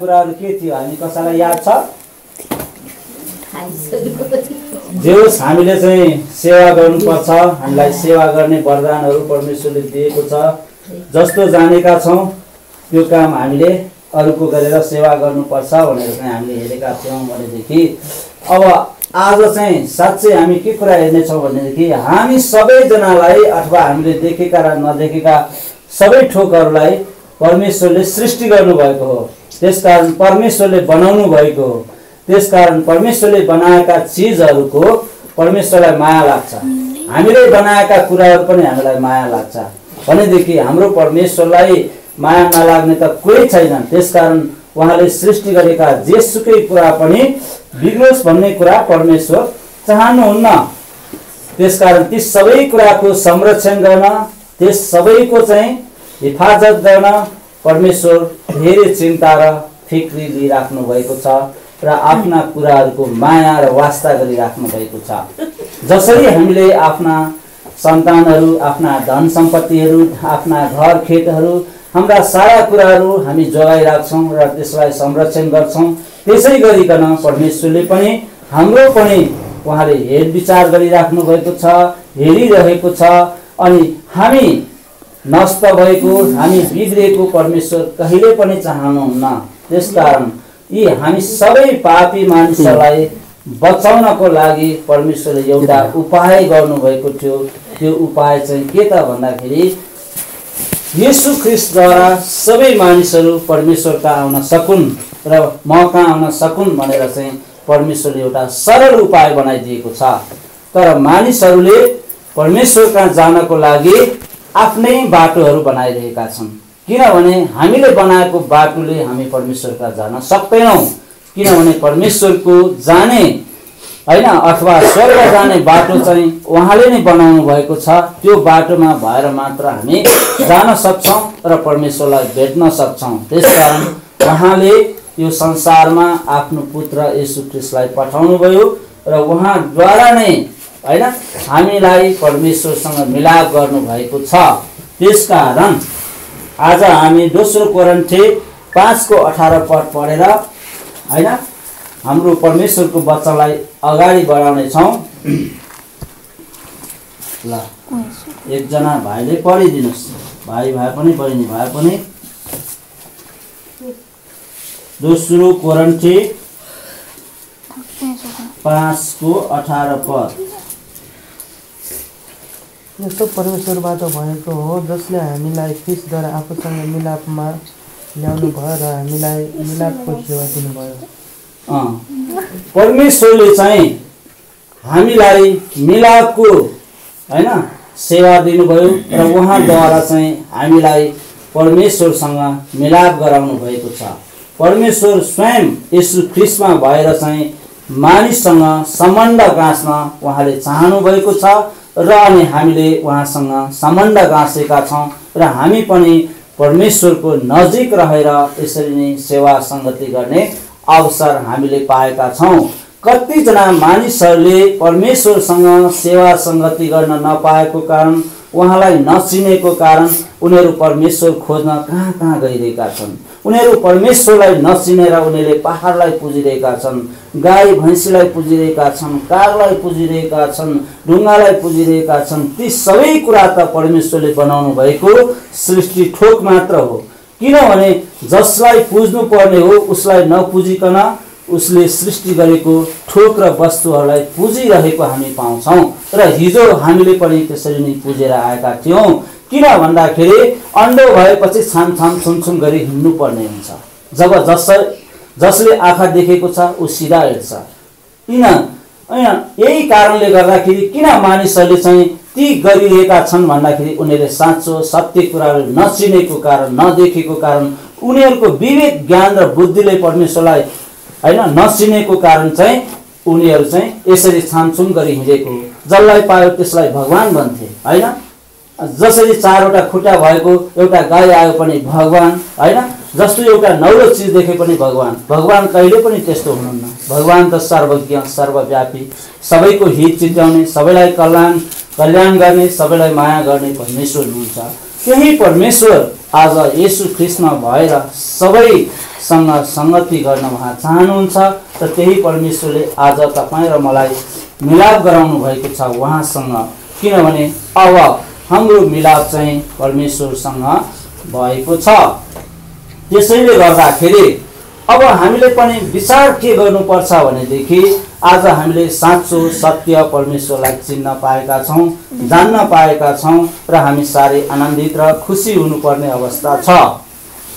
कुराहरू के थियो हामी कसैलाई याद छ? जे होस् हामीले चाहिँ सेवा गर्नुपर्छ। हामीलाई सेवा गर्ने वरदानहरू परमेश्वरले दिएको छ। जस्तो जानेका छौँ त्यो काम हामीले अरूको गरेर सेवा गर्नुपर्छ भनेर चाहिँ हामीले हेरेका थियौँ भनेदेखि। अब आज चाहिँ साँच्चै हामी के कुरा हेर्नेछौँ भनेदेखि हामी सबैजनालाई अथवा हामीले देखेका र नदेखेका सबै थोकहरूलाई परमेश्वरले सृष्टि गर्नुभएको हो। त्यसकारण परमेश्वरले बनाउनु भएको हो त्यसकारण परमेश्वरले बनाएका चिजहरूको परमेश्वरलाई माया लाग्छ। हामीले बनाएका कुराहरू पनि हामीलाई माया लाग्छ। भनेदेखि हाम्रो परमेश्वरलाई माया नलाग्ने त कोही छैन त्यसकारण उहाँले सृष्टि गरेका जेसुकै कुरा पनि बिग्रोस् भन्ने कुरा परमेश्वर चाहनुहुन्न। त्यसकारण ती सबै कुराको संरक्षण गर्न त्यस सबैको चाहिँ हिफाजत गर्न परमेश्वर धेरै चिन्ता र फिक्री लिइराख्नु भएको छ र आफ्ना कुराहरूको माया र वास्ता गरिराख्नु भएको छ। जसरी हामीले आफ्ना सन्तानहरू आफ्ना धन सम्पत्तिहरू आफ्ना घर खेतहरू हाम्रा सारा कुराहरू हामी जोगाइराख्छौँ र त्यसलाई संरक्षण गर्छौँ। त्यसै गरिकन परमेश्वरले पनि हाम्रो पनि उहाँले हेरविचार गरिराख्नु भएको छ हेरिरहेको छ अनि हामी नष्ट भएको हामी बिग्रिएको परमेश्वर कहिले पनि चाहनुहुन्न। त्यसकारण यी हामी सबै पापी मानिसहरूलाई बचाउनको लागि परमेश्वरले एउटा उपाय गर्नुभएको थियो। त्यो उपाय चाहिँ के त भन्दाखेरि यीशु ख्रिस्टद्वारा सबै मानिसहरू परमेश्वर कहाँ आउन सकुन् र म कहाँ आउन सकुन् भनेर चाहिँ परमेश्वरले एउटा सरल उपाय बनाइदिएको छ। तर मानिसहरूले परमेश्वर कहाँ जानको लागि आफ्नै बाटोहरू बनाइरहेका छन्। किनभने हामीले बनाएको बाटोले हामी परमेश्वर जान सक्दैनौँ। किनभने परमेश्वरको जाने होइन अथवा स्वर्ग जाने बाटो चाहिँ उहाँले नै बनाउनु भएको छ। त्यो बाटोमा भएर मात्र हामी जान सक्छौँ र परमेश्वरलाई भेट्न सक्छौँ। त्यसकारण उहाँले यो संसारमा आफ्नो पुत्र यशु क्रिस्टलाई पठाउनुभयो र उहाँद्वारा नै होइन? हामीलाई परमेश्वरसँग मिलाप गर्नुभएको छ। त्यसकारण आज हामी दोस्रो कोरन्थे पाँचको अठार पद पढेर होइन? हाम्रो परमेश्वरको वचनलाई अगाडि बढाउनेछौँ। ल एकजना भाइले पढिदिनुहोस्। भाइ भए पनि बहिनी भए पनि। दोस्रो कोरन्थे पाँचको अठार पद। यस्तो परमेश्वरबाट भएको हो जसले हामीलाई क्रिसद्वारा आफूसँग मिलापमा ल्याउनु भयो र हामीलाई मिलापको सेवा दिनुभयो। परमेश्वरले चाहिँ हामीलाई मिलापको होइन सेवा दिनुभयो र उहाँद्वारा चाहिँ हामीलाई परमेश्वरसँग मिलाप गराउनु भएको छ। परमेश्वर स्वयं यशु ख्रिस्टमा भएर चाहिँ मानिससँग सम्बन्ध गाँच्न उहाँले चाहनु भएको छ र अनि हामीले उहाँसँग सम्बन्ध गाँसेका छौँ र हामी पनि परमेश्वरको नजिक रहेर यसरी नै सेवा सङ्गति गर्ने अवसर हामीले पाएका छौँ। कतिजना मानिसहरूले परमेश्वरसँग सेवा सङ्गति गर्न नपाएको कारण उहाँलाई नचिनेको कारण उनीहरू परमेश्वर खोज्न कहाँ कहाँ गइरहेका छन्? उनीहरू परमेश्वरलाई नचिनेर उनीहरूले पहाडलाई पुजिरहेका छन् गाई भैँसीलाई पुजिरहेका छन् कारलाई पुजिरहेका छन् ढुङ्गालाई पुजिरहेका छन् ती सबै कुरा त परमेश्वरले बनाउनु भएको सृष्टि ठोक मात्र हो। किनभने जसलाई पुज्नु पर्ने हो उसलाई नपुजिकन उसले सृष्टि गरेको ठोक र वस्तुहरूलाई पुजिरहेको हामी पाउँछौँ। र हिजो हामीले पनि त्यसरी नै पुजेर आएका थियौँ। किन भन्दाखेरि अन्डो भएपछि छाम छाम छुमछुम गरी हिँड्नु पर्ने हुन्छ। जब जस जसले आँखा देखेको छ ऊ सिधा हिँड्छ। किन? होइन यही कारणले गर्दाखेरि किन मानिसहरूले चाहिँ ती गरिरहेका छन् भन्दाखेरि उनीहरूले साँचो सत्य कुराहरू नचिनेको कारण नदेखेको कारण उनीहरूको विवेक ज्ञान र बुद्धिले परमेश्वरलाई होइन नचिनेको कारण चाहिँ उनीहरू चाहिँ यसरी छामछुम गरी हिँडेको। जसलाई पायो त्यसलाई भगवान् भन्थे होइन? जसरी चारवटा खुट्टा भएको एउटा गाई आयो पनि भगवान् होइन? जस्तो एउटा नौलो चिज देखे पनि भगवान्। भगवान् कहिले पनि त्यस्तो हुनुहुन्न। भगवान् त सर्वज्ञ सर्वव्यापी सबैको हित चिन्ताउने सबैलाई कल्याण कल्याण गर्ने सबैलाई माया गर्ने परमेश्वर हुनुहुन्छ। त्यही परमेश्वर आज यसु ख्रिस्टमा भएर सबै सँग सङ्गति गर्न उहाँ चाहनुहुन्छ र त्यही परमेश्वरले आज तपाईँ र मलाई मिलाप गराउनु भएको छ उहाँसँग किनभने अब हाम्रो मिलाप चाहिँ परमेश्वरसँग भएको छ। त्यसैले गर्दाखेरि अब हामीले पनि विचार के गर्नुपर्छ भनेदेखि आज हामीले साँचो सत्य परमेश्वरलाई चिन्न पाएका छौँ जान्न पाएका छौँ र हामी साह्रै आनन्दित र खुसी हुनुपर्ने अवस्था छ।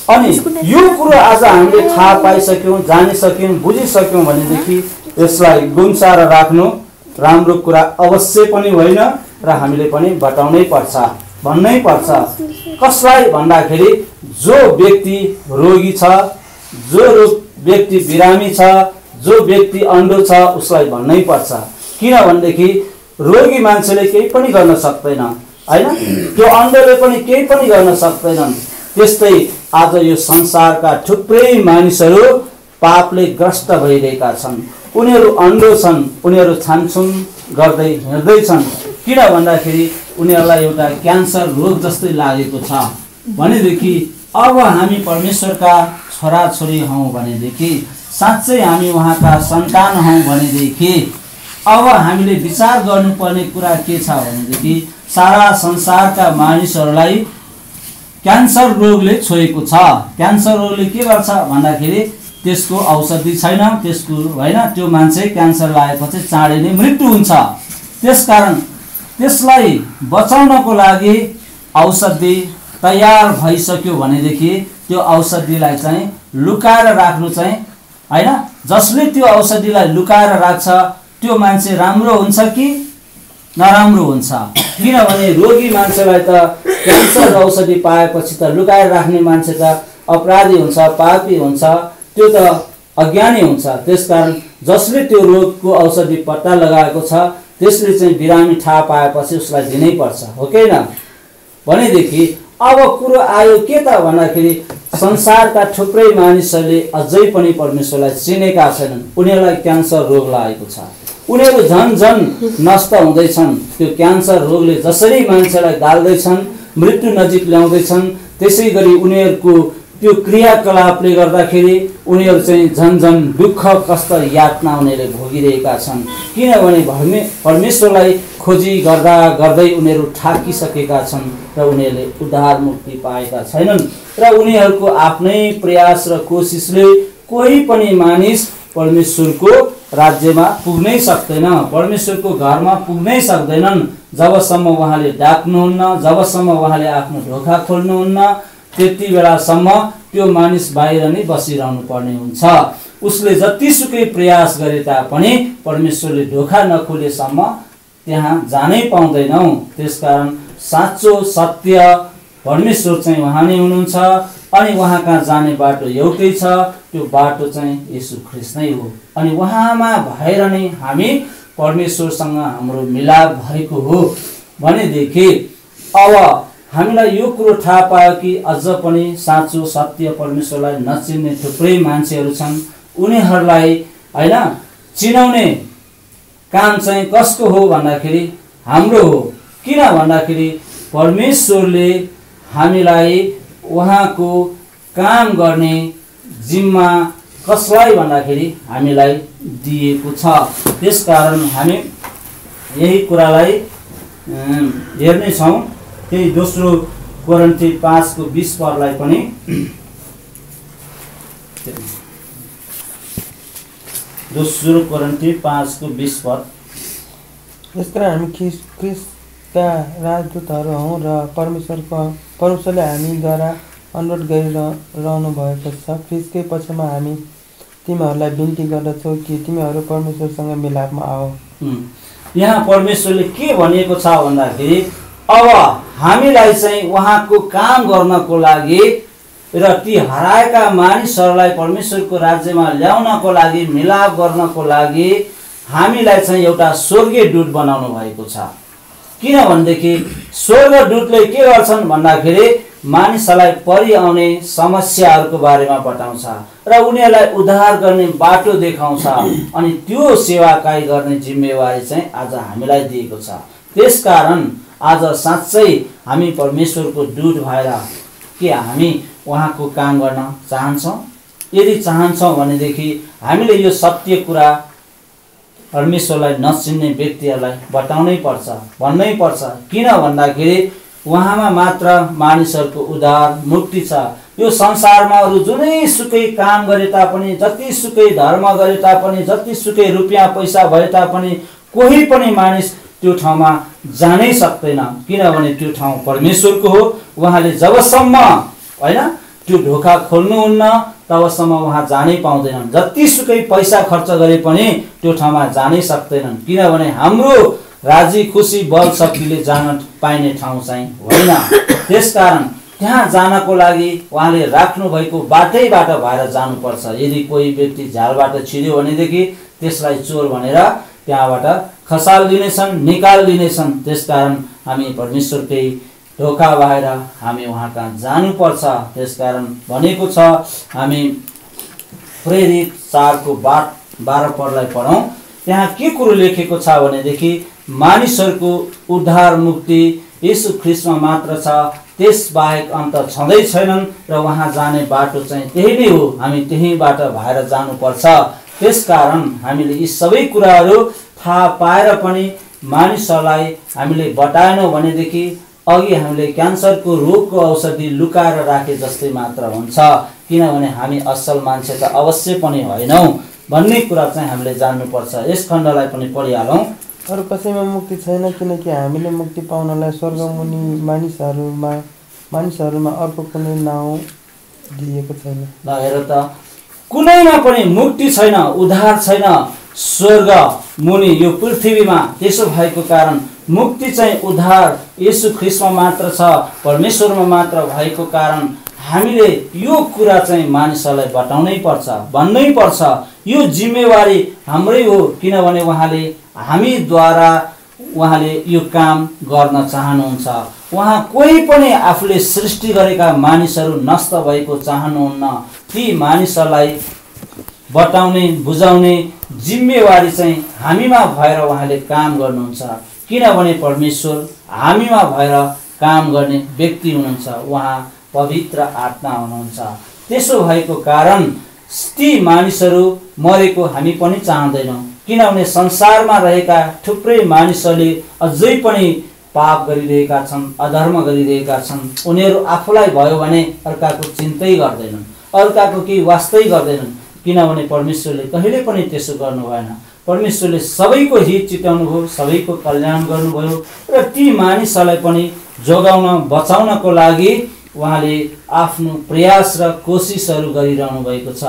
अनि यो कुरो आज हामीले थाहा पाइसक्यौँ जानिसक्यौँ बुझिसक्यौँ भनेदेखि यसलाई गुम्साएर राख्नु राम्रो कुरा अवश्य पनि होइन। र हामीले पनि बताउनै पर्छ भन्नै पर्छ। कसलाई भन्दाखेरि जो व्यक्ति रोगी छ जो व्यक्ति बिरामी छ जो व्यक्ति अन्डो छ उसलाई भन्नै पर्छ। किनभनेदेखि रोगी मान्छेले केही पनि गर्न सक्दैन होइन? त्यो अन्धले पनि केही पनि गर्न सक्दैनन्। त्यस्तै आज यो संसारका थुप्रै मानिसहरू पापले ग्रस्त भइरहेका छन्। उनीहरू अन्धो छन् उनीहरू छानछुन गर्दै हिँड्दैछन् किन भन्दाखेरि उनीहरूलाई एउटा क्यान्सर रोग जस्तै लागेको छ? भनेदेखि अब हामी परमेश्वरका छोराछोरी हौँ भनेदेखि साँच्चै हामी उहाँका सन्तान हौँ भनेदेखि अब हामीले विचार गर्नुपर्ने कुरा के छ भनेदेखि सारा संसारका मानिसहरूलाई क्यान्सर रोगले छोएको छ। क्यान्सर रोगले के गर्छ भन्दाखेरि त्यसको औषधि छैन त्यसको होइन त्यो मान्छे क्यान्सर लागेपछि चाँडै नै मृत्यु हुन्छ। त्यसकारण त्यसलाई बचाउनको लागि औषधि तयार भइसक्यो भनेदेखि त्यो औषधिलाई चाहिँ लुकाएर राख्नु चाहिँ होइन? जसले त्यो औषधिलाई लुकाएर राख्छ त्यो मान्छे राम्रो हुन्छ कि नराम्रो हुन्छ? किनभने रोगी मान्छेलाई त क्यान्सर औषधि पाएपछि त लुकाएर राख्ने मान्छे त अपराधी हुन्छ पापी हुन्छ त्यो त अज्ञानी हुन्छ। त्यसकारण जसले त्यो रोगको औषधि पत्ता लगाएको छ त्यसले चाहिँ बिरामी थाहा पाएपछि उसलाई दिनै पर्छ हो कि होइन भनेदेखि अब कुरो आयो के त भन्दाखेरि संसारका थुप्रै मानिसहरूले अझै पनि परमेश्वरलाई चिनेका छैनन्। उनीहरूलाई क्यान्सर रोग लागेको छ। उनीहरू झन् झन् नष्ट हुँदैछन्। त्यो क्यान्सर रोगले जसरी मान्छेलाई गाल्दैछन् मृत्यु नजिक ल्याउँदैछन् त्यसै गरी उनीहरूको त्यो क्रियाकलापले गर्दाखेरि उनीहरू चाहिँ झन् झन् दुःख कष्ट यातना उनीहरूले भोगिरहेका छन्। किनभने भर्मे परमेश्वरलाई खोजी गर्दा गर्दै उनीहरू थाकिसकेका छन् र उनीहरूले उद्धार मुक्ति पाएका छैनन् र उनीहरूको आफ्नै प्रयास र कोसिसले कोही पनि मानिस परमेश्वरको राज्यमा पुग्नै सक्दैन परमेश्वरको घरमा पुग्नै सक्दैनन्। जबसम्म उहाँले डाक्नुहुन्न जबसम्म उहाँले आफ्नो ढोका खोल्नुहुन्न त्यति बेलासम्म त्यो मानिस बाहिर नै बसिरहनु पर्ने हुन्छ। उसले जतिसुकै प्रयास गरे तापनि परमेश्वरले ढोका नखोलेसम्म त्यहाँ जानै पाउँदैनौँ। त्यसकारण साँचो सत्य परमेश्वर चाहिँ उहाँ नै हुनुहुन्छ अनि उहाँ कहाँ जाने बाटो एउटै छ। त्यो बाटो चाहिँ यसु ख्रिस्ट नै हो। अनि उहाँमा भएर नै हामी परमेश्वरसँग हाम्रो मिलाप भएको हो। भनेदेखि अब हामीलाई यो कुरो थाहा पायो कि अझ पनि साँचो सत्य परमेश्वरलाई नचिन्ने थुप्रै मान्छेहरू छन्। उनीहरूलाई होइन चिनाउने काम चाहिँ कसको हो भन्दाखेरि हाम्रो हो। किन भन्दाखेरि परमेश्वरले हामीलाई उहाँको काम गर्ने जिम्मा कसलाई भन्दाखेरि हामीलाई दिएको छ। त्यसकारण हामी यही कुरालाई हेर्नेछौँ। त्यही दोस्रो कोरन्ती पाँचको बिस परलाई पनि दोस्रो कोरन्ती पाँचको बिस पर यस कारण हामी ख्रिस क्रिस्टका राजदूतहरू हौँ र परमेश्वरको परमेश्वरले हामीद्वारा अनुरोध गरिरहनु भएको छ क्रिस्टकै पक्षमा हामी तिमीहरूलाई बिन्ती गर्दछौँ कि तिमीहरू परमेश्वरसँग मिलापमा आओ हुँ। यहाँ परमेश्वरले के भनिएको छ भन्दाखेरि अब हामीलाई चाहिँ उहाँको काम गर्नको लागि र ती हराएका मानिसहरूलाई परमेश्वरको राज्यमा ल्याउनको लागि मिलाप गर्नको लागि हामीलाई चाहिँ एउटा स्वर्गीय दूत बनाउनु भएको छ। किनभनेदेखि स्वर्गदूतले के गर्छन् भन्दाखेरि मानिसहरूलाई परिआउने समस्याहरूको बारेमा बताउँछ र उनीहरूलाई उद्धार गर्ने बाटो देखाउँछ अनि त्यो सेवाकाई गर्ने जिम्मेवारी चाहिँ आज हामीलाई दिएको छ। त्यसकारण आज साँच्चै हामी परमेश्वरको दूत भएर के हामी उहाँको काम गर्न चाहन्छौँ? यदि चाहन्छौँ भनेदेखि हामीले यो सत्य कुरा परमेश्वरलाई नचिन्ने व्यक्तिहरूलाई बताउनै पर्छ भन्नै पर्छ। किन भन्दाखेरि उहाँमा मात्र मानिसहरूको उद्धार मुक्ति छ। यो संसारमा अरू जुनै सुकै काम गरे तापनि जतिसुकै धर्म गरे तापनि जतिसुकै रुपियाँ पैसा भए तापनि कोही पनि मानिस त्यो ठाउँमा जानै सक्दैन। किनभने त्यो ठाउँ परमेश्वरको हो। उहाँले जबसम्म होइन त्यो ढोका खोल्नुहुन्न तबसम्म उहाँ जानै पाउँदैनन्। जतिसुकै पैसा खर्च गरे पनि त्यो ठाउँमा जानै सक्दैनन्। किनभने हाम्रो राजी खुसी बल शक्तिले जान पाइने ठाउँ चाहिँ होइन। त्यसकारण त्यहाँ जानको लागि उहाँले राख्नु भएको बाटैबाट भएर जानुपर्छ। यदि कोही व्यक्ति झालबाट छिर्यो भनेदेखि त्यसलाई चोर भनेर त्यहाँबाट खसालिदिनेछन् निकालिदिनेछन् त्यसकारण हामी परमेश्वरकै ढोका भएर हामी उहाँ कहाँ जानुपर्छ। त्यसकारण भनेको छ हामी प्रेरित चारको बाट बाह्र पदलाई पढौँ। त्यहाँ के कुरो लेखेको छ भनेदेखि मानिसहरूको उद्धार मुक्ति यीशु ख्रिस्टमा मात्र छ त्यसबाहेक अन्त छँदै छैनन् र उहाँ जाने बाटो चाहिँ त्यही नै हो। हामी त्यहीँबाट भएर जानुपर्छ। त्यसकारण हामीले यी सबै कुराहरू थाहा पाएर पनि मानिसहरूलाई हामीले बताएनौँ भनेदेखि अघि हामीले क्यान्सरको रोगको औषधि लुकाएर राखे जस्तै मात्र हुन्छ। किनभने हामी असल मान्छे त अवश्य पनि होइनौँ भन्ने कुरा चाहिँ हामीले जान्नुपर्छ। यस खण्डलाई पनि पढिहालौँ। अरू कसैमा मुक्ति छैन किनकि हामीले मुक्ति पाउनलाई स्वर्गमुनि मानिसहरूमा मानिसहरूमा अर्को कुनै नाउँ दिएको छैन। ल हेर त कुनैमा पनि मुक्ति छैन उद्धार छैन। स्वर्ग मुनि यो पृथ्वीमा त्यसो भएको कारण मुक्ति चाहिँ उद्धार यसु ख्रिस्टमा मात्र छ परमेश्वरमा मात्र भएको कारण हामीले यो कुरा चाहिँ मानिसहरूलाई बताउनै पर्छ भन्नै पर्छ। यो जिम्मेवारी हाम्रै हो किनभने उहाँले हामीद्वारा उहाँले यो काम गर्न चाहनुहुन्छ। उहाँ कोही पनि आफूले सृष्टि गरेका मानिसहरू नष्ट भएको चाहनुहुन्न। ती मानिसहरूलाई बताउने बुझाउने जिम्मेवारी चाहिँ हामीमा भएर उहाँले काम गर्नुहुन्छ। किनभने परमेश्वर हामीमा भएर काम गर्ने व्यक्ति हुनुहुन्छ। उहाँ पवित्र आत्मा हुनुहुन्छ। त्यसो भएको कारण ती मानिसहरू मरेको हामी पनि चाहँदैनौँ। किनभने संसारमा रहेका थुप्रै मानिसहरूले अझै पनि पाप गरिरहेका छन् अधर्म गरिरहेका छन्। उनीहरू आफूलाई भयो भने अर्काको चिन्तै गर्दैनन्। अर्काको केही वास्तै गर्दैनन्। किनभने परमेश्वरले कहिले पनि त्यसो गर्नु भएन। परमेश्वरले सबैको हित चिताउनुभयो सबैको कल्याण गर्नुभयो र ती मानिसहरूलाई पनि जोगाउन बचाउनको लागि उहाँले आफ्नो प्रयास र कोसिसहरू गरिरहनु भएको छ।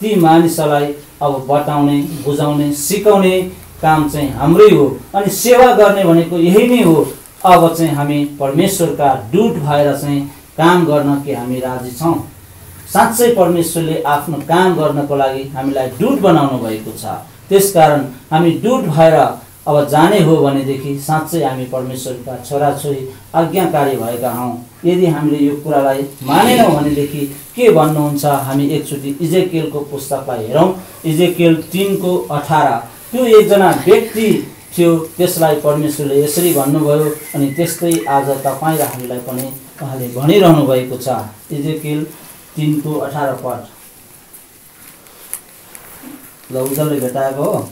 ती मानिसहरूलाई अब बताउने बुझाउने सिकाउने काम चाहिँ हाम्रै हो अनि सेवा गर्ने भनेको यही नै हो। अब चाहिँ हामी परमेश्वरका दुध भएर चाहिँ काम गर्न कि हामी राजी छौँ? साँच्चै परमेश्वरले आफ्नो काम गर्नको लागि हामीलाई दुध बनाउनु भएको छ। त्यसकारण हामी दुध भएर अब जाने हो भनेदेखि साँच्चै हामी परमेश्वरका छोराछोरी आज्ञाकारी भएका हौँ। यदि हामीले यो कुरालाई मानेनौँ भनेदेखि के भन्नुहुन्छ हामी एकचोटि इजेकेलको पुस्तकलाई हेरौँ। इजेकेल तिनको अठार। त्यो एकजना व्यक्ति थियो त्यसलाई परमेश्वरले यसरी भन्नुभयो अनि त्यस्तै आज तपाईँ र हामीलाई पनि उहाँले भनिरहनु भएको छ। इजेकेल तिनको अठार पद। ल उजलले भेटाएको हो।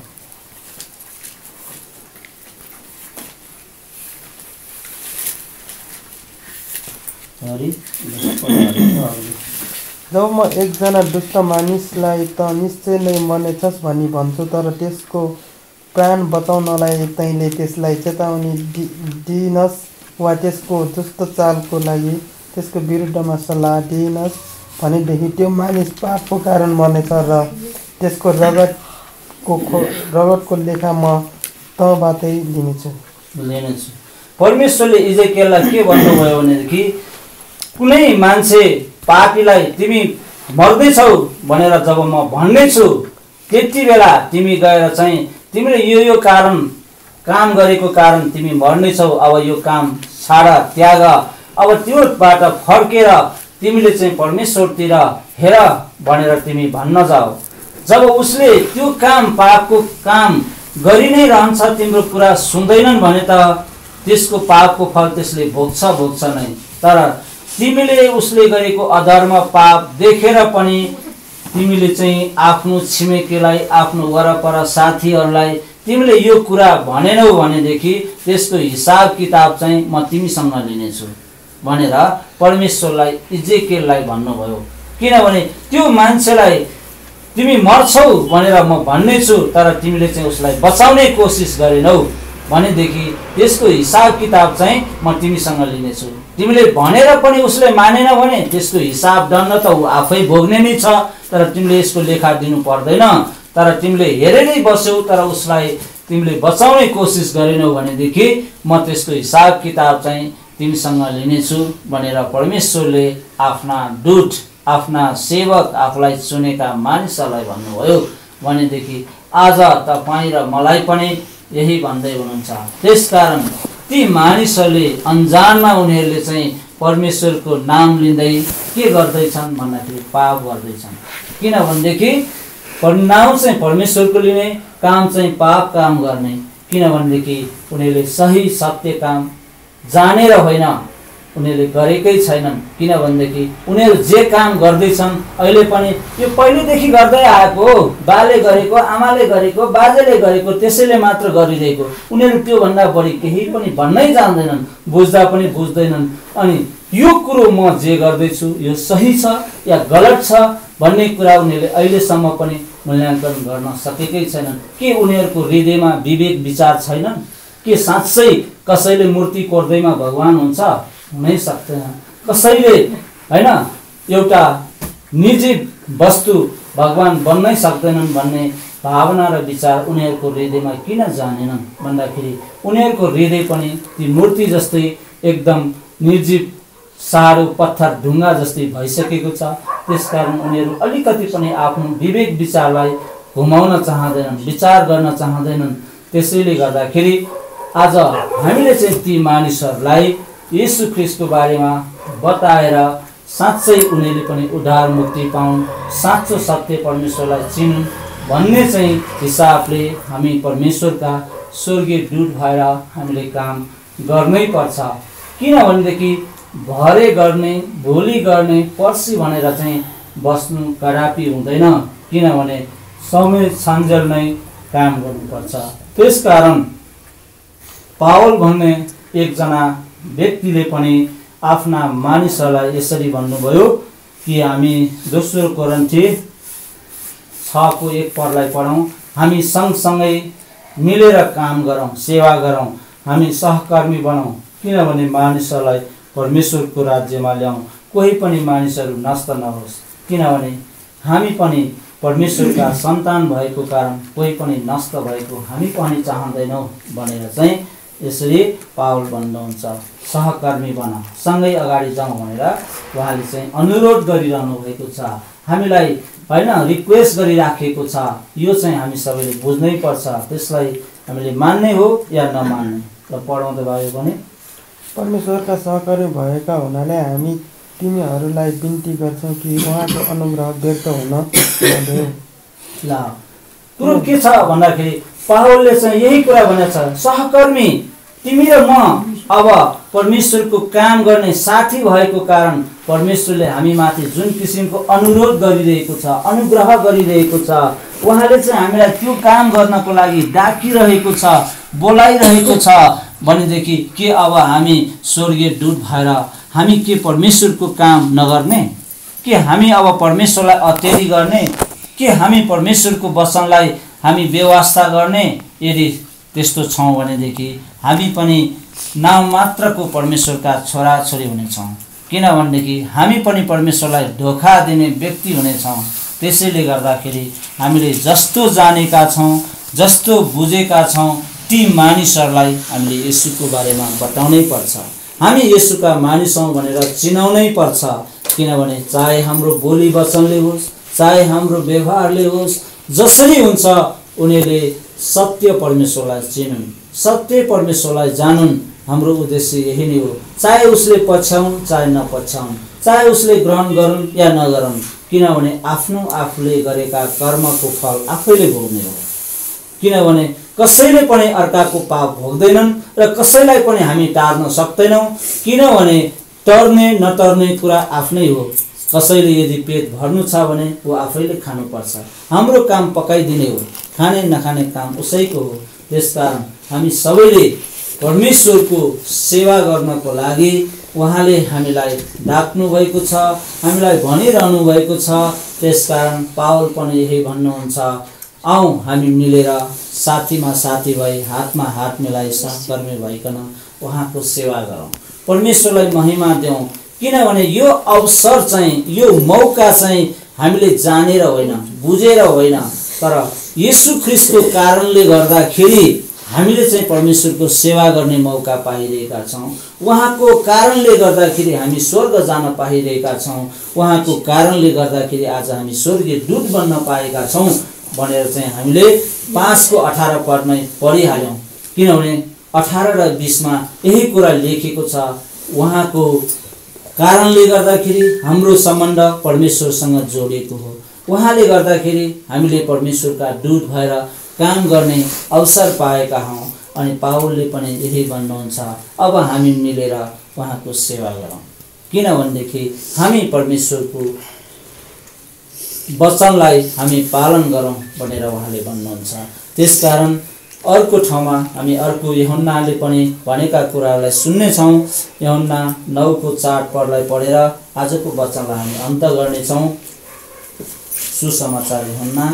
जब म एकजना दुष्ट मानिसलाई त निश्चय नै मर्नेछस् भनी भन्छु तर त्यसको प्राण बचाउनलाई तैँले त्यसलाई चेतावनी दि दिइनस् वा त्यसको दुष्ट चालको लागि त्यसको विरुद्धमा सल्लाह दिइनस्। भनेदेखि त्यो मानिस पापको कारण मर्नेछ र त्यसको रगतको खो रगतको लेखा म तँबाटै लिनेछु। लिनेछु। परमेश्वरले इजेकेललाई के भन्नुभयो भनेदेखि कुनै मान्छे पापीलाई तिमी मर्दैछौ भनेर जब म भन्नेछु त्यति बेला तिमी गएर चाहिँ तिमीले यो यो कारण काम गरेको कारण तिमी मर्नेछौ अब यो काम छाड त्याग अब त्योबाट फर्केर तिमीले चाहिँ परमेश्वरतिर हेर भनेर तिमी भन्न जाऊ जब उसले त्यो काम पापको काम गरि नै रहन्छ तिम्रो कुरा सुन्दैनन् भने त त्यसको पापको फल त्यसले भोग्छ भोग्छ नै। तर तिमीले उसले गरेको अधर्म पाप देखेर पनि तिमीले चाहिँ आफ्नो छिमेकीलाई आफ्नो वरपर साथीहरूलाई तिमीले यो कुरा भनेनौ भनेदेखि त्यसको हिसाब किताब चाहिँ म तिमीसँग लिनेछु। भनेर परमेश्वरलाई इजेकेललाई भन्नुभयो। किनभने त्यो मान्छेलाई तिमी मर्छौ भनेर म भन्ने छु तर तिमीले चाहिँ उसलाई बचाउने कोसिस गरेनौ। भनेदेखि त्यसको हिसाब किताब चाहिँ म तिमीसँग लिनेछु। तिमीले भनेर पनि उसले मानेन भने त्यसको हिसाब दण्ड त ऊ आफै भोग्ने नै छ तर तिमीले यसको लेखा दिनु पर्दैन। तर तिमीले हेरेरै बस्यौ तर उसलाई तिमीले बचाउने कोसिस गरेनौ भनेदेखि म त्यसको हिसाब किताब चाहिँ तिमीसँग लिनेछु भनेर परमेश्वरले आफ्ना दुध आफ्ना सेवक आफूलाई चुनेका मानिसहरूलाई भन्नुभयो। भनेदेखि आज तपाईँ र मलाई पनि यही भन्दै हुनुहुन्छ। त्यसकारण ती मानिसहरूले अन्जानमा उनीहरूले चाहिँ परमेश्वरको नाम लिँदै के गर्दैछन् भन्दाखेरि पाप गर्दैछन्। किनभनेदेखि परिणाम चाहिँ परमेश्वरको लिने काम चाहिँ पाप काम गर्ने। किनभनेदेखि उनीहरूले सही सत्य काम जानेर होइन उनीहरूले गरेकै छैनन्। किनभनेदेखि उनीहरू जे काम गर्दैछन् अहिले पनि यो पहिलेदेखि गर्दै आएको बाले गरेको आमाले गरेको बाजेले गरेको त्यसैले मात्र गरिरहेको। उनीहरू त्योभन्दा बढी केही पनि भन्नै जान्दैनन् बुझ्दा पनि बुझ्दैनन्। अनि यो कुरो म जे गर्दैछु यो सही छ या गलत छ भन्ने कुरा उनीहरूले अहिलेसम्म पनि मूल्याङ्कन गर्न सकेकै छैनन्। के उनीहरूको हृदयमा विवेक विचार छैनन्? के साँच्चै कसैले मूर्ति कोर्दैमा भगवान् हुन्छ? हुनै सक्दैन। कसैले होइन एउटा निजी वस्तु भगवान् बन्नै सक्दैनन् भन्ने भावना र विचार उनीहरूको हृदयमा किन जानेनन्? भन्दाखेरि उनीहरूको हृदय पनि ती मूर्ति जस्तै एकदम निर्जीव साह्रो पत्थर ढुङ्गा जस्तै भइसकेको छ। त्यसकारण उनीहरू अलिकति पनि आफ्नो विवेक विचारलाई घुमाउन चाहँदैनन् विचार गर्न चाहँदैनन्। त्यसैले गर्दाखेरि आज हामीले चाहिँ ती मानिसहरूलाई यीशु ख्रिस्टको बारेमा बताएर साँच्चै उनीहरूले पनि उद्धार मुक्ति पाउन् साँचो सत्य परमेश्वरलाई चिनुन् भन्ने चाहिँ हिसाबले हामी परमेश्वरका स्वर्गीय दूत भएर हामीले काम गर्नै पर्छ। किनभनेदेखि भरे गर्ने भोलि गर्ने पर्सि भनेर चाहिँ बस्नु कडापी हुँदैन किनभने समय सन्जेल नै काम गर्नुपर्छ। त्यसकारण पावल भन्ने एकजना व्यक्तिले पनि आफ्ना मानिसहरूलाई यसरी भन्नुभयो कि हामी दोस्रो कोरन्थी छको एक परलाई पढौँ हामी सँगसँगै मिलेर काम गरौँ सेवा गरौँ हामी सहकर्मी बनाउँ किनभने मानिसहरूलाई परमेश्वरको राज्यमा ल्याउँ। कोही पनि मानिसहरू नष्ट नहोस् किनभने हामी पनि परमेश्वरका सन्तान भएको कारण कोही पनि नष्ट भएको हामी पनि चाहँदैनौँ भनेर चाहिँ यसरी पावल भन्नुहुन्छ सहकर्मी बन। सँगै अगाडि जाउँ भनेर उहाँले चाहिँ अनुरोध गरिरहनु भएको छ। हामीलाई होइन रिक्वेस्ट गरिराखेको छ। यो चाहिँ हामी सबैले बुझ्नै पर्छ। त्यसलाई हामीले मान्ने हो या नमान्ने? र पढाउँदै भयो भने? परमेश्वरका सहकारी भएका हुनाले हामी तिमीहरूलाई बिन्ती गर्छौँ कि उहाँको अनुग्रह व्यक्त हुन ल कुरो के छ भन्दाखेरि पावलले चाहिँ यही कुरा भनेको छ सहकर्मी तिमी र म अब परमेश्वरको काम गर्ने साथी भएको कारण परमेश्वरले हामीमाथि जुन किसिमको अनुरोध गरिरहेको छ अनुग्रह गरिरहेको छ उहाँले चाहिँ हामीलाई त्यो काम गर्नको लागि डाकिरहेको छ बोलाइरहेको छ भनेदेखि के अब हामी स्वर्गीय दूत भएर हामी के परमेश्वरको काम नगर्ने? के हामी अब परमेश्वरलाई अत्यारी गर्ने? के हामी परमेश्वरको वचनलाई हामी व्यवस्था गर्ने यदि त्यस्तो छौँ भनेदेखि हामी पनि नाम मात्रको परमेश्वरका छोराछोरी हुनेछौँ। किनभनेदेखि हामी पनि परमेश्वरलाई धोका दिने व्यक्ति हुनेछौँ। त्यसैले गर्दाखेरि हामीले जस्तो जानेका छौँ जस्तो बुझेका छौँ ती मानिसहरूलाई हामीले यसुको बारेमा बताउनै पर्छ। हामी यसुका मानिस हौँ भनेर चिनाउनै पर्छ। किनभने चाहे हाम्रो बोली वचनले होस् चाहे हाम्रो व्यवहारले होस् जसरी हुन्छ उनीहरूले सत्य परमेश्वरलाई चिनुन्। सत्य परमेश्वरलाई जानुन् हाम्रो उद्देश्य यही नै हो। चाहे उसले पछ्याउन् चाहे नपछ्याउन् चाहे उसले ग्रहण गरून् या नगरून् किनभने आफ्नो आफूले गरेका कर्मको फल आफैले भोग्ने हो। किनभने कसैले पनि अर्काको पाप भोग्दैनन् र कसैलाई पनि हामी टार्न सक्दैनौँ किनभने टर्ने नटर्ने कुरा आफ्नै हो। कसैले यदि पेट भर्नु छ भने ऊ आफैले खानुपर्छ। हाम्रो काम पकाइदिने हो। खाने नखाने काम उसैको हो। त्यसकारण हामी सबैले परमेश्वरको सेवा गर्नको लागि उहाँले हामीलाई भएको छ हामीलाई भनिरहनु भएको छ। त्यसकारण पावल पनि यही भन्नुहुन्छ आऊ हामी मिलेर साथीमा साथी भई हातमा हात मिलाई सहकर्मी भइकन उहाँको सेवा गरौँ। परमेश्वरलाई महिमा देऊ। किनभने यो अवसर चाहिँ यो मौका चाहिँ हामीले जानेर होइन बुझेर होइन। तर यीशु ख्रिस्टको कारणले गर्दाखेरि हामीले चाहिँ परमेश्वरको सेवा गर्ने मौका पाइरहेका छौँ। उहाँको कारणले गर्दाखेरि हामी स्वर्ग जान पाइरहेका छौँ। उहाँको कारणले गर्दाखेरि आज हामी स्वर्गीय दूत बन्न पाएका छौँ भनेर चाहिँ हामीले पाँचको अठार पदमै पढिहाल्यौँ। किनभने अठार र बिसमा यही कुरा लेखेको छ उहाँको कारणले गर्दाखेरि हाम्रो सम्बन्ध परमेश्वरसँग जोडिएको हो। उहाँले गर्दाखेरि हामीले परमेश्वरका दूत भएर काम गर्ने अवसर पाएका हौँ अनि पावलले पनि यही भन्नुहुन्छ अब हामी मिलेर उहाँको सेवा गरौँ। किनभनेदेखि हामी परमेश्वरको वचनलाई हामी पालन गरौँ भनेर उहाँले भन्नुहुन्छ। त्यसकारण अर्को ठाउँमा हामी अर्को यहुन्नाले पनि भनेका कुराहरूलाई सुन्नेछौँ। यहुन्ना नौको चार पदलाई पढेर आजको वचनलाई हामी अन्त गर्नेछौँ। सुसमाचार यहुन्ना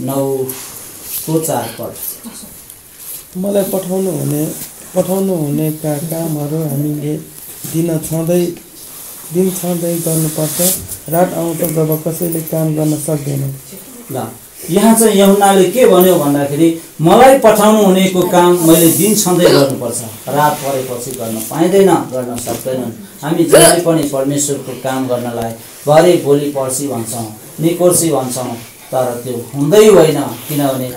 नौको चार पद। मलाई पठाउनु हुने पठाउनु हुनेका कामहरू हामीले दिन छँदै दिन छँदै गर्नुपर्छ। रात आउँछ जब कसैले काम गर्न सक्दैन। ल। यहाँ चाहिँ यहुनाले के भन्यो भन्दाखेरि मलाई पठाउनु हुनेको काम मैले दिन छँदै गर्नुपर्छ। रात परेपछि गर्न पाइँदैन गर्न सक्दैनन्। हामी जहिले पनि परमेश्वरको काम गर्नलाई भरे भोलि पर्सि भन्छौँ निकोर्सी भन्छौँ तर त्यो हुँदै होइन। किनभने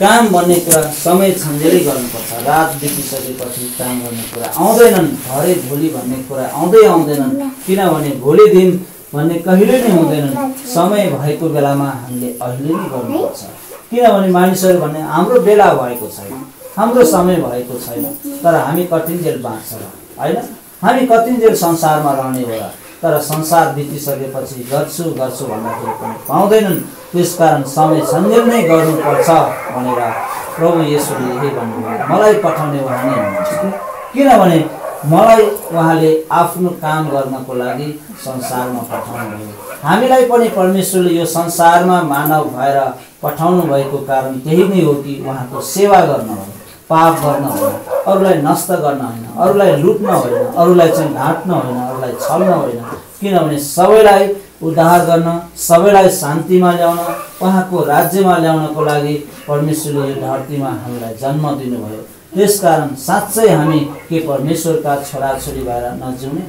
काम भन्ने कुरा समय छन्जेरै गर्नुपर्छ। रात बितिसकेपछि काम गर्ने कुरा आउँदैनन् भरे भोलि भन्ने कुरा आउँदै आउँदैनन्। किनभने भोलि दिन भन्ने कहिले नै हुँदैनन्। समय भएको बेलामा हामीले अहिले नै गर्नुपर्छ। किनभने मानिसहरू भन्ने हाम्रो बेला भएको छैन हाम्रो समय भएको छैन तर हामी कतिन्जेल बाँच्छ होइन? हामी कतिन्जेल संसारमा रहने होला तर संसार बितिसकेपछि गर्छु गर्छु भन्दाखेरि पनि पाउँदैनन्। त्यसकारण समय सन्जेल नै गर्नुपर्छ भनेर प्रभु येशूले यही भन्नुभयो। मलाई पठाउने उहाँ नै हुनुहुन्छ किनभने मलाई उहाँले आफ्नो काम गर्नको लागि संसारमा पठाउनु भयो हामीलाई पनि परमेश्वरले यो संसारमा मानव भएर पठाउनु भएको कारण त्यही नै हो कि उहाँको सेवा गर्न हो पाप गर्न होइन अरूलाई नष्ट गर्न होइन अरूलाई लुट्न होइन अरूलाई चाहिँ ढाँट्न होइन अरूलाई छल्न होइन। किनभने सबैलाई उद्धार गर्न सबैलाई शान्तिमा ल्याउन उहाँको राज्यमा ल्याउनको लागि परमेश्वरले यो धरतीमा हामीलाई जन्म दिनुभयो। त्यसकारण साँच्चै हामी के परमेश्वरका छोराछोरी भएर नजिउने?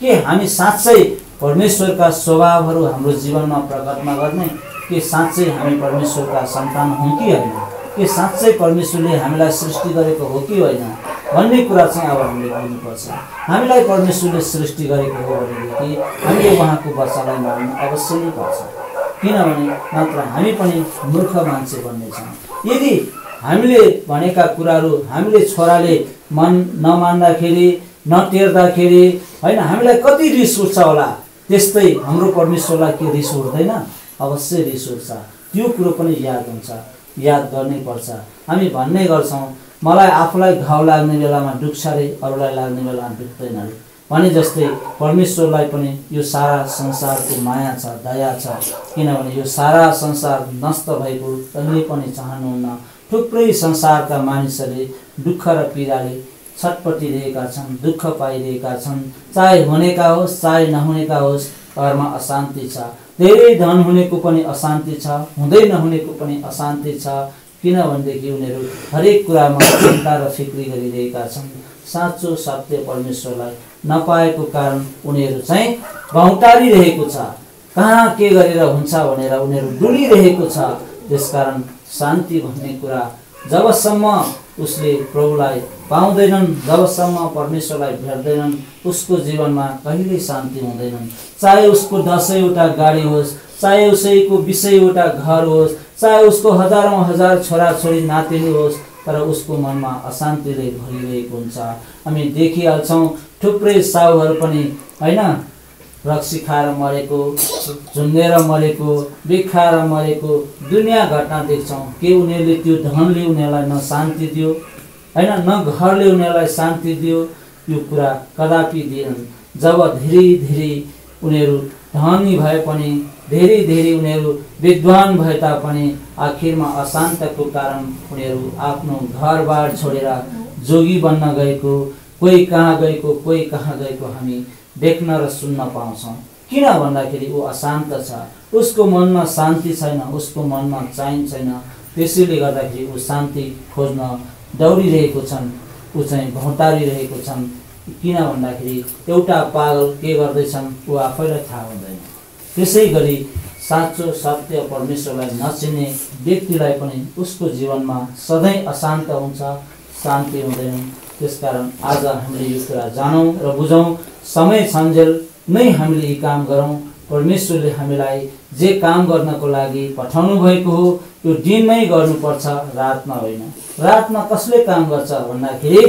के हामी साँच्चै परमेश्वरका स्वभावहरू हाम्रो जीवनमा प्रकट नगर्ने के साँच्चै हामी परमेश्वरका सन्तान हौँ कि होइन? के साँच्चै परमेश्वरले हामीलाई सृष्टि गरेको हो कि होइन? भन्ने कुरा चाहिँ अब हामीले बुझ्नुपर्छ। हामीलाई परमेश्वरले सृष्टि गरेको हो भनेदेखि हामीले उहाँको वचनलाई मान्नु अवश्य नै पर्छ। किनभने नत्र हामी पनि मूर्ख मान्छे बन्नेछौँ यदि हामीले भनेका कुराहरू हामीले छोराले मन नमान्दाखेरि नटेर्दाखेरि होइन हामीलाई कति रिस उठ्छ होला? त्यस्तै हाम्रो परमेश्वरलाई के रिस उठ्दैन अवश्य रिस उठ्छ। त्यो कुरो पनि याद हुन्छ याद गर्नै पर्छ। हामी भन्ने गर्छौँ मलाई आफूलाई घाउ लाग्ने बेलामा दुख्छ अरे अरूलाई लाग्ने बेलामा दुख्दैन अरे भने जस्तै परमेश्वरलाई पनि यो सारा संसारको माया छ दया छ। किनभने यो सारा संसार नष्ट भएको कहिले पनि चाहनुहुन्न। थुप्रै संसारका मानिसहरूले दुःख र पीडाले छटपटिरहेका छन् दुःख पाइरहेका छन्। चाहे हुनेका होस् चाहे नहुनेका होस् घरमा अशान्ति छ। धेरै धन हुनेको पनि अशान्ति छ हुँदै नहुनेको पनि अशान्ति छ। किनभनेदेखि उनीहरू हरेक कुरामा चिन्ता र फिक्री गरिरहेका छन्। साँचो सत्य परमेश्वरलाई नपाएको कारण उनीहरू चाहिँ भौतारिरहेको छ। कहाँ के गरेर हुन्छ भनेर उनीहरू डुलिरहेको छ। त्यसकारण शान्ति भन्ने कुरा जबसम्म उसले प्रभुलाई पाउँदैनन् जबसम्म परमेश्वरलाई भेट्दैनन् उसको जीवनमा कहिल्यै शान्ति हुँदैनन्। चाहे उसको दसैँवटा गाडी होस् चाहे उसैको बिसैवटा घर होस् चाहे उसको हजारौँ हजार छोराछोरी नातिनी होस् तर उसको मनमा अशान्तिले भरिरहेको हुन्छ। हामी देखिहाल्छौँ थुप्रै साहुहरू पनि होइन? रक्सी खाएर मरेको झुन्डेर मरेको बिखाएर मरेको दुनियाँ घटना देख्छौँ। के उनीहरूले त्यो धनले उनीहरूलाई न शान्ति दियो होइन न घरले उनीहरूलाई शान्ति दियो? यो कुरा कदापि दिएनन् जब धेरै धेरै उनीहरू धनी भए पनि धेरै धेरै उनीहरू विद्वान भए तापनि आखिरमा अशान्तको कारण उनीहरू आफ्नो घरबार छोडेर जोगी बन्न गएको कोही कहाँ गएको कोही कहाँ गएको हामी देख्न र सुन्न पाउँछौँ किन भन्दाखेरि ऊ अशान्त छ। उसको मनमा शान्ति छैन उसको मनमा चैन छैन। त्यसैले गर्दाखेरि ऊ शान्ति खोज्न दौडिरहेको छन्। ऊ चाहिँ भौतारिरहेको छन्। किन भन्दाखेरि एउटा पागल के गर्दैछन् ऊ आफैलाई थाहा हुँदैन। त्यसै गरी साँचो सत्य परमेश्वरलाई नचिन्ने व्यक्तिलाई पनि उसको जीवनमा सधैँ अशान्त हुन्छ शान्ति हुँदैन। त्यसकारण आज हामीले यो कुरा जानौँ र बुझौँ। समय सन्जेल नै हामीले यी काम गरौँ। परमेश्वरले हामीलाई जे काम गर्नको लागि पठाउनु भएको हो त्यो दिनमै गर्नुपर्छ रातमा होइन। रातमा कसले काम गर्छ भन्दाखेरि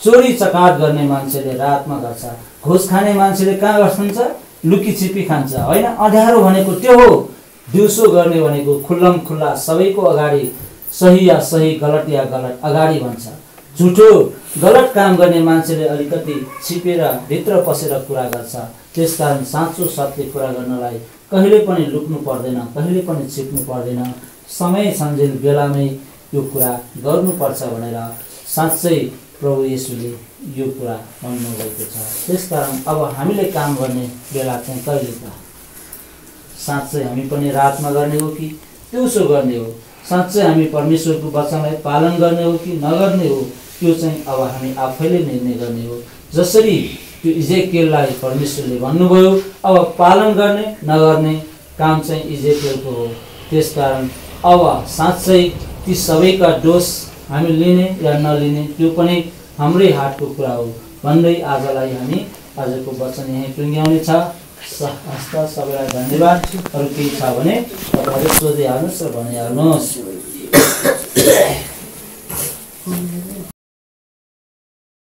चोरी चकाट गर्ने मान्छेले रातमा गर्छ। घुस खाने मान्छेले कहाँ गर्छन्छ? लुकी छिपी खान्छ। होइन अँध्यारो भनेको त्यो हो। दिउँसो गर्ने भनेको खुल्लम खुल्ला सबैको अगाडि सही या सही गलत या गलत अगाडि भन्छ। झुठो गलत काम गर्ने मान्छेले अलिकति छिपेर भित्र पसेर कुरा गर्छ। त्यसकारण साँचो सत्य कुरा गर्नलाई कहिले पनि लुक्नु पर्दैन कहिले पनि छिप्नु पर्दैन। समय सन्जेल बेलामै यो कुरा गर्नुपर्छ भनेर साँच्चै प्रभु येशूले यो कुरा भन्नुभएको छ। त्यसकारण अब हामीले काम गर्ने बेला चाहिँ कहिले त? साँच्चै हामी पनि रातमा गर्ने हो कि दिउँसो गर्ने हो? साँच्चै हामी परमेश्वरको वचनलाई पालन गर्ने हो कि नगर्ने हो? त्यो चाहिँ अब हामी आफैले निर्णय गर्ने हो। जसरी त्यो इजेकेललाई परमेश्वरले भन्नुभयो अब पालन गर्ने नगर्ने काम चाहिँ इजेकेलको हो। त्यसकारण अब साँच्चै ती सबैका दोष हामी लिने या नलिने त्यो पनि हाम्रै हातको कुरा हो भन्दै आजलाई हामी आजको वचन यहीँ टुङ्ग्याउने छ हस्त सबैलाई धन्यवाद। अरू केही छ भने तपाईँहरू सोधिहाल्नुहोस् र भनिहाल्नुहोस्।